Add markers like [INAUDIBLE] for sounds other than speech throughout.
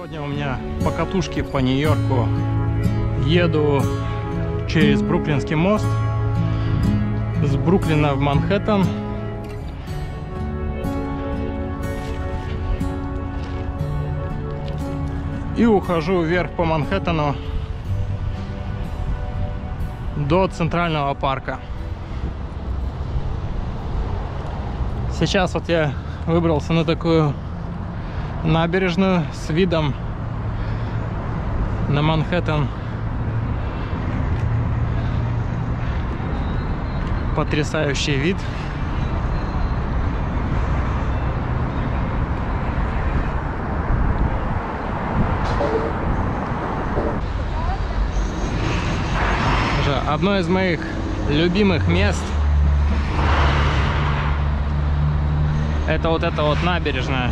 Сегодня у меня покатушки по Нью-Йорку. Еду через Бруклинский мост с Бруклина в Манхэттен. И ухожу вверх по Манхэттену до Центрального парка. Сейчас вот я выбрался на такую набережную с видом на Манхэттен. Потрясающий вид. Одно из моих любимых мест это вот эта вот набережная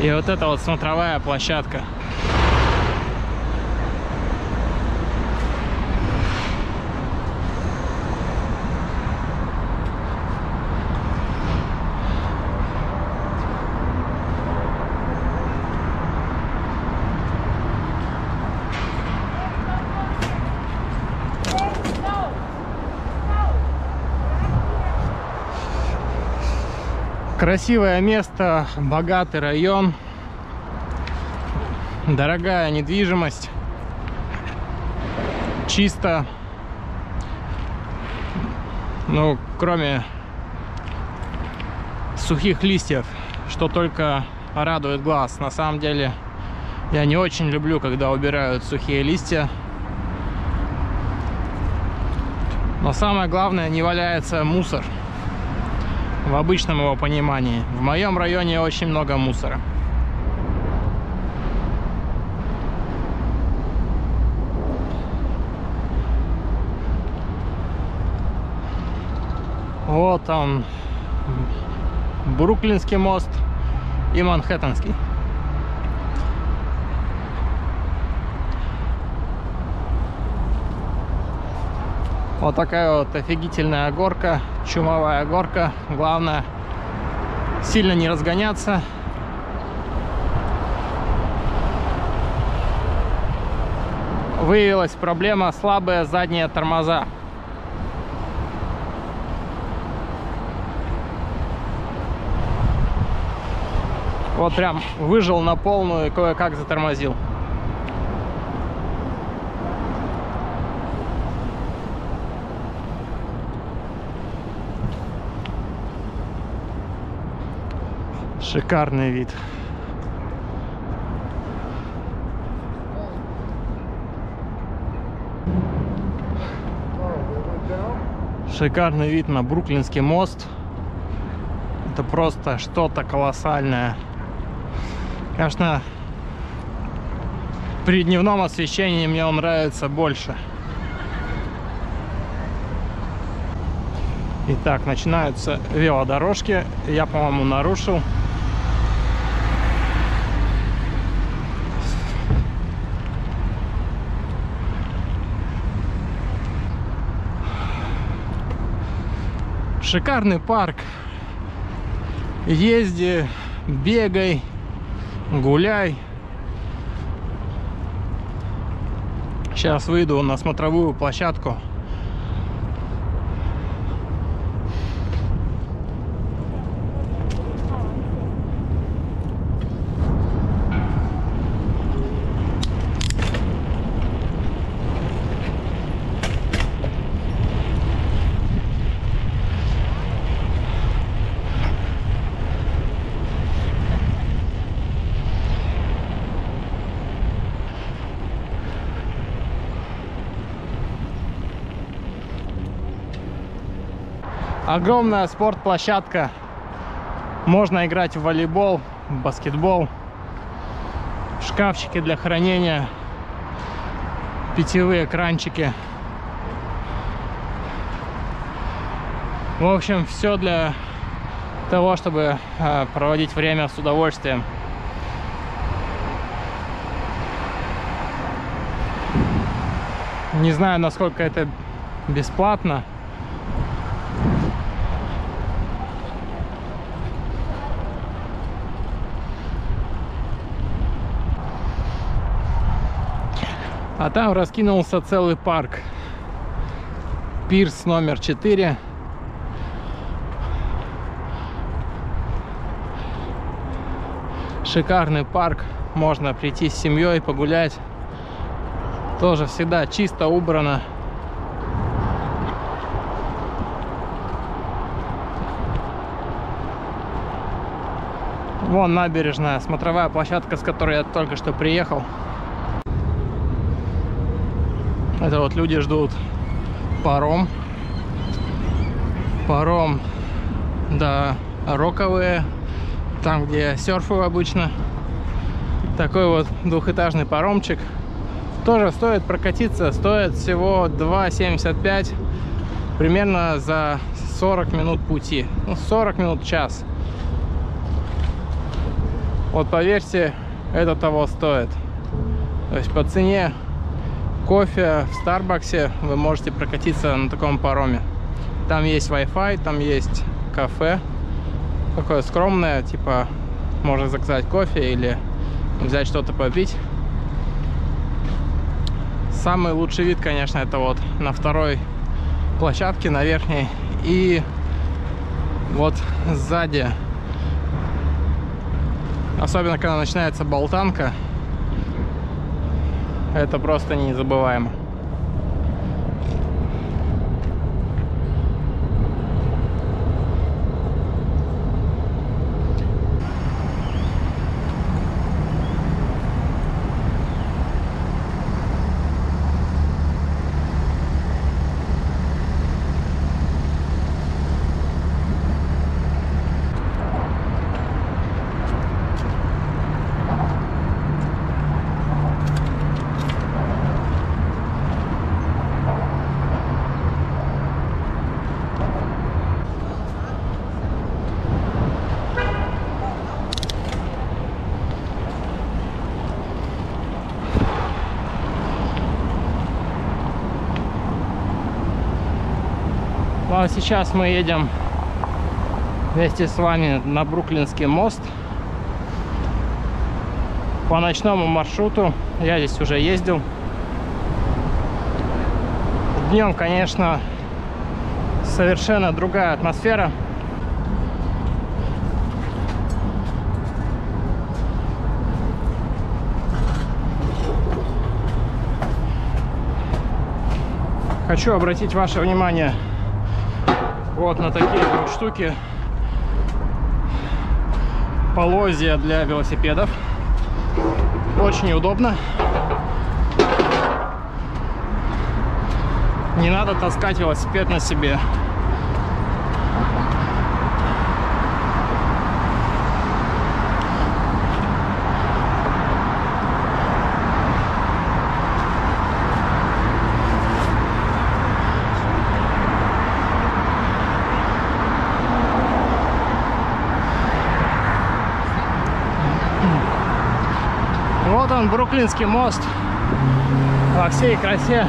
и вот эта вот смотровая площадка. Красивое место, богатый район, дорогая недвижимость, чисто, ну, кроме сухих листьев, что только радует глаз. На самом деле, я не очень люблю, когда убирают сухие листья. Но самое главное, не валяется мусор в обычном его понимании. В моем районе очень много мусора. Вот он, Бруклинский мост и Манхэттенский. Вот такая вот офигительная горка, чумовая горка. Главное, сильно не разгоняться. Выявилась проблема слабые задние тормоза. Вот прям выжил на полную и кое-как затормозил. Шикарный вид. Шикарный вид на Бруклинский мост. Это просто что-то колоссальное. Конечно, при дневном освещении мне он нравится больше. Итак, начинаются велодорожки. Я, по-моему, нарушил. Шикарный парк. Езди, бегай, гуляй. Сейчас выйду на смотровую площадку. Огромная спортплощадка. Можно играть в волейбол, баскетбол. Шкафчики для хранения. Питьевые кранчики. В общем, все для того, чтобы э, проводить время с удовольствием. Не знаю, насколько это бесплатно. А там раскинулся целый парк. Пирс номер 4. Шикарный парк. Можно прийти с семьей погулять. Тоже всегда чисто убрано. Вон набережная, смотровая площадка, с которой я только что приехал. Это вот люди ждут паром. Паром, да, роковые, там, где серфую обычно. Такой вот двухэтажный паромчик. Тоже стоит прокатиться, стоит всего 2,75 примерно за 40 минут пути. Ну, 40 минут, час. Вот поверьте, это того стоит. То есть по цене кофе в Старбаксе вы можете прокатиться на таком пароме. Там есть Wi-Fi, там есть кафе. Такое скромное, типа можно заказать кофе или взять что-то попить. Самый лучший вид, конечно, это вот на второй площадке, на верхней. И вот сзади Особенно, когда начинается болтанка. Это просто незабываемо. А сейчас мы едем вместе с вами на Бруклинский мост по ночному маршруту. Я здесь уже ездил. Днем, конечно, совершенно другая атмосфера. Хочу обратить ваше внимание вот на такие вот штуки. Полозья для велосипедов. Очень удобно не надо таскать велосипед на себе Вот он, Бруклинский мост во всей красе.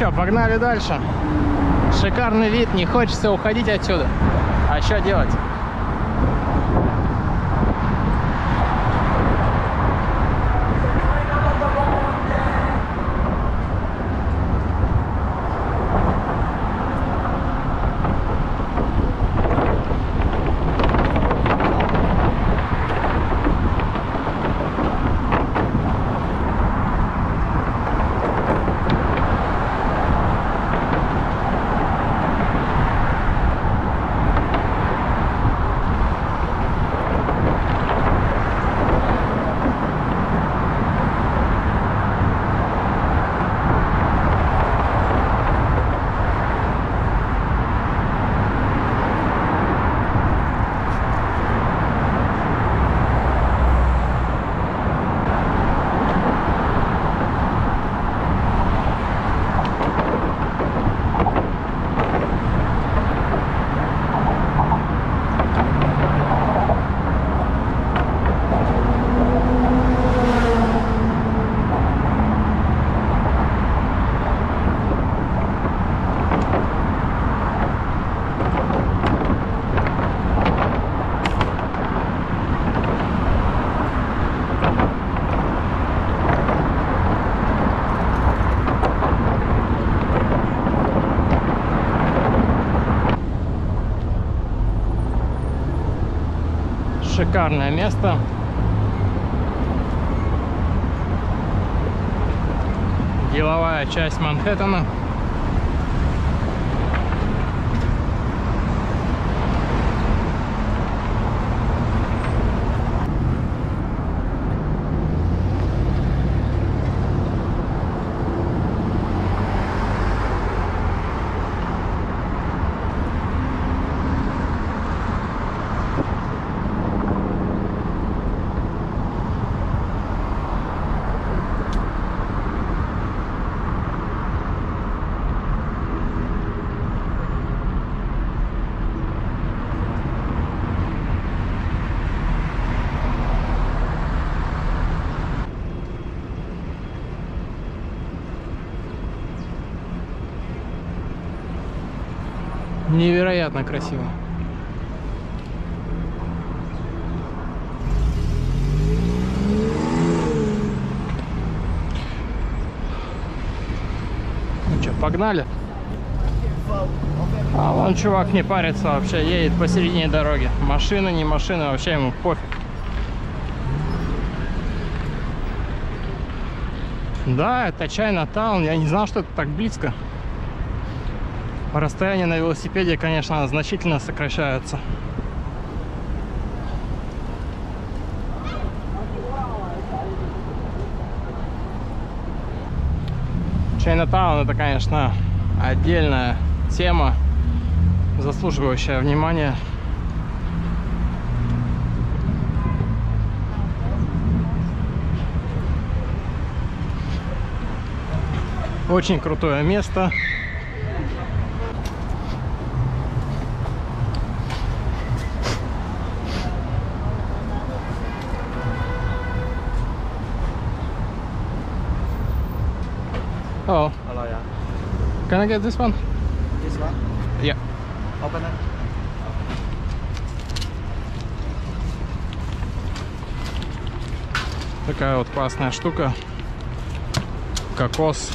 Что, погнали дальше. Шикарный вид, не хочется уходить отсюда. А что делать? Шикарное место. Деловая часть Манхэттена. Невероятно красиво. Ну что, погнали? А вон чувак не парится вообще, едет посередине дороги. Машина, не машина, вообще ему пофиг. Да, это Чайна Таун. Я не знал, что это так близко. Расстояние на велосипеде, конечно, значительно сокращается. Чайнатаун это, конечно, отдельная тема, заслуживающая внимания. Очень крутое место. Can I get this one? This one? Yeah. Open it. Такая вот классная штука. Кокос.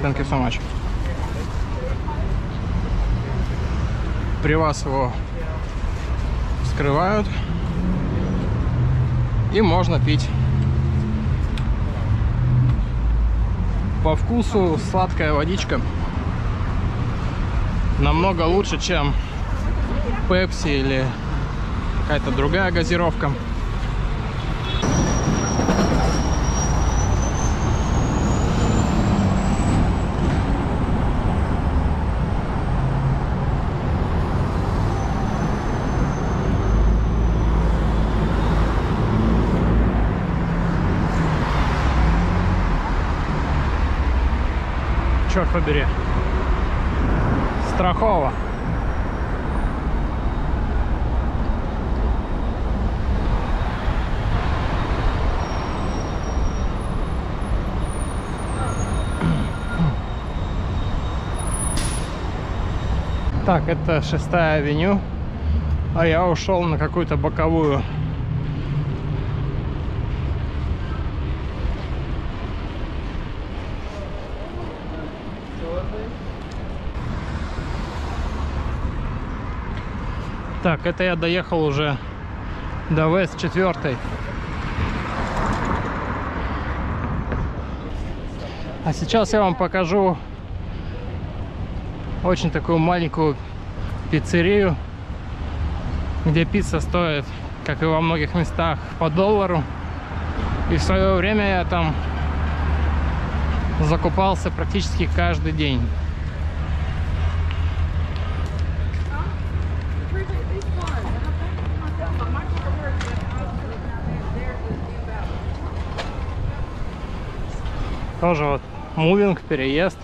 Thank you so much. При вас его вскрывают и можно пить. По вкусу сладкая водичка намного лучше, чем Пепси или какая-то другая газировка. Черт побери. Страхово. Так, это шестая авеню, а я ушел на какую-то боковую. Так, это я доехал уже до Вест 4. А сейчас я вам покажу очень такую маленькую пиццерию, где пицца стоит, как и во многих местах, по доллару. И в свое время я там закупался практически каждый день. Тоже вот мувинг, переезд.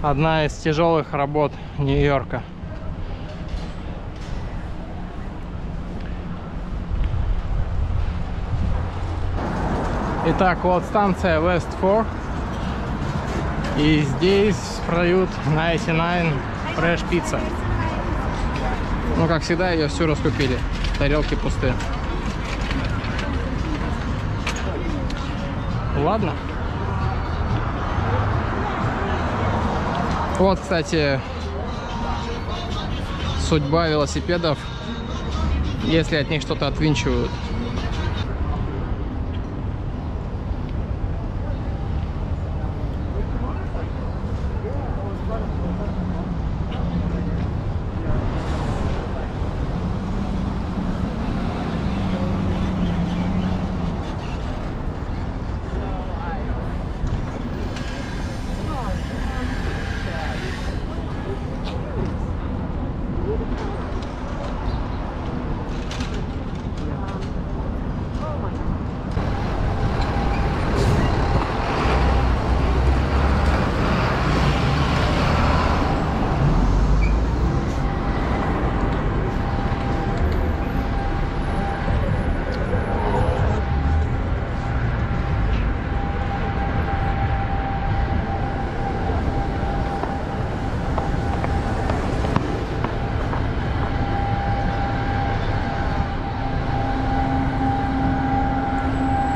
Одна из тяжелых работ Нью-Йорка. Итак, вот станция West 4. И здесь продают 99 Fresh Pizza. Ну, как всегда, ее всю раскупили. Тарелки пустые. Ладно. Вот, кстати, судьба велосипедов, если от них что-то отвинчивают.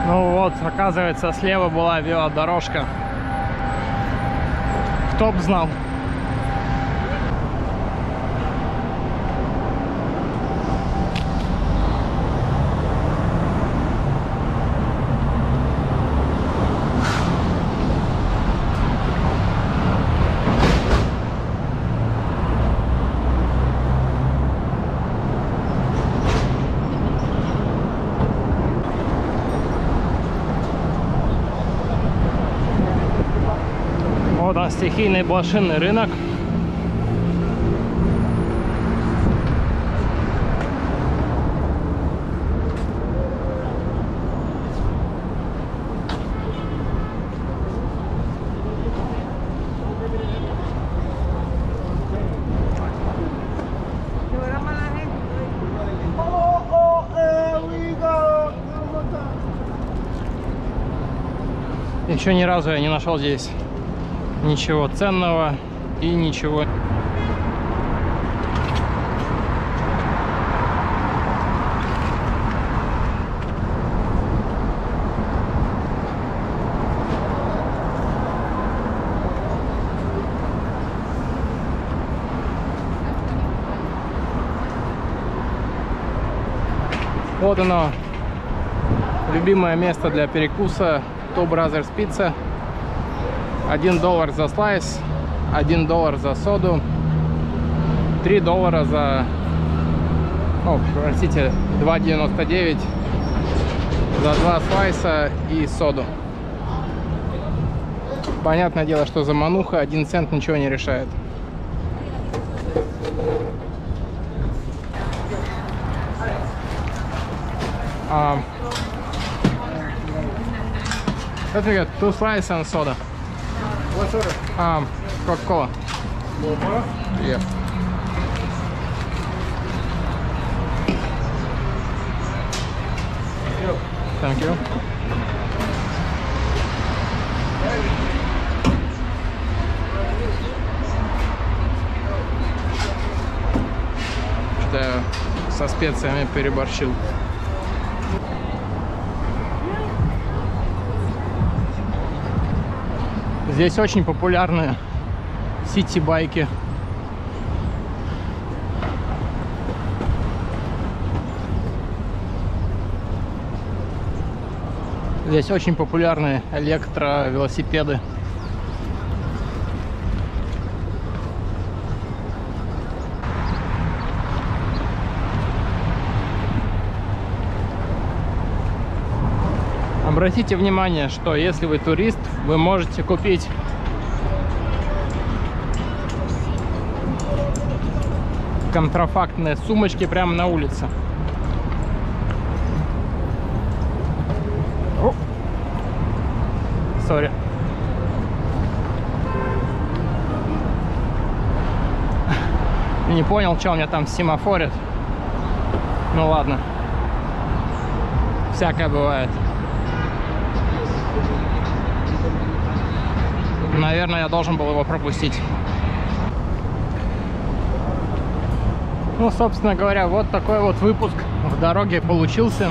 Ну вот, оказывается, слева была велодорожка. Кто б знал. Стихийный блошиный рынок. Еще ни разу я не нашел здесь ничего ценного и ничего Вот оно, любимое место для перекуса Two Brothers Pizza. 1 доллар за слайс, 1 доллар за соду, 3 доллара за, ну, простите, 2,99 за два слайса и соду. Понятное дело, что за мануха 1 цент ничего не решает. А, Let me two slices and soda. What? Um, Coca-Cola. Coca-Cola? Yeah. Thank you. Что-то со специями переборщил. Здесь очень популярные сити-байки. Здесь очень популярные электровелосипеды. Обратите внимание, что если вы турист, вы можете купить контрафактные сумочки прямо на улице. Сори. [LAUGHS] Не понял, что у меня там семафорит. Ну ладно. Всякое бывает. Наверное, я должен был его пропустить. Ну, собственно говоря, вот такой вот выпуск в дороге получился.